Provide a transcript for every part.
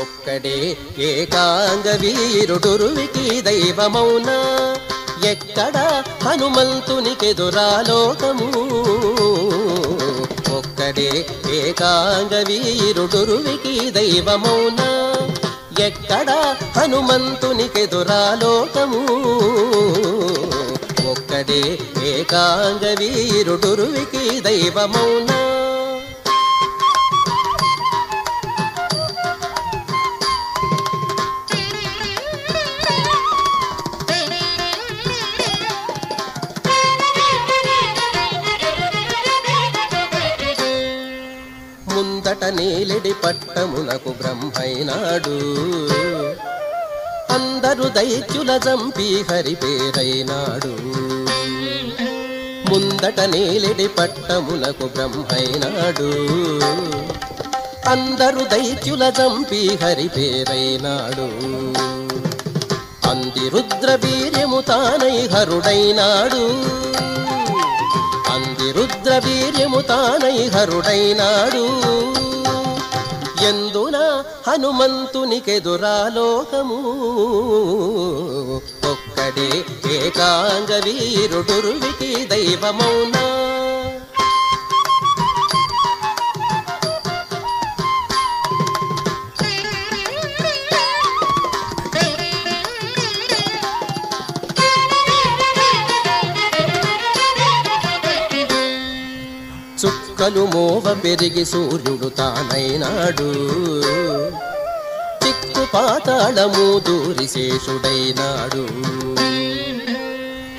ఒక్కడే ఏకాంగ వీరుడురువికి దైవమౌనా? ఎక్కడ హనుమంతునికెదురాలోకము? ఒక్కడే ఏకాంగ వీరుడురువికి దైవమౌనా? ఎక్కడ హనుమంతునికెదురాలోకము? ఒక్కడే ఏకాంగ వీరుడురువికి దైవమౌనా? అంతట నీలిడి పట్టమునకు బ్రహ్మైనాడు. అందరు దైత్యుల జంపి హరి పేరైనాడు. ముందట నీలిడి పట్టమునకు బ్రహ్మైనాడు. అందరు దైత్యుల జంపి హరి పేరైనాడు. అంది రుద్ర వీర్యము తానై హరుడైనాడు. రుద్ర వీర్యము తానై హరుడైనాడు. ఎందున హనుమంతునికెదురాలోకము ఒక్కడే ఏకాంగ వీరుడురువికి దైవమౌనా చుక్కలు మోవ పెరిగి సూర్యుడు తానైనాడు. చిక్కు పాతాళము దూరి శేషుడైనాడు.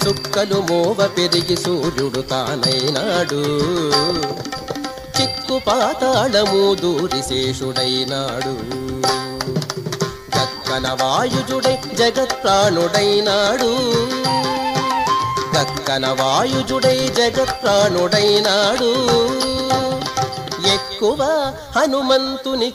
చుక్కలు మోవ పెరిగి సూర్యుడు తానైనాడు. చిక్కు పాతాళము దూరి శేషుడైనాడు. గక్కన వాయుజుడై జగత్ ప్రాణుడైనాడు గక్కన వాయుజుడై జగత్ప్రాణుడైనాడు ఎక్కువ హనుమంతునికెదురాలోకము.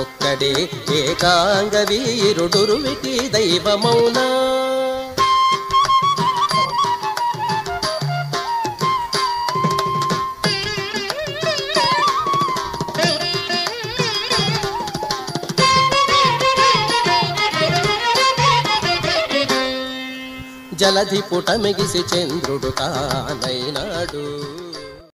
ఒక్కడే ఏకాంగ వీరుడురువికి దైవమౌనా. జలధి పుట మిగిసి చంద్రుడు కానైనాడు.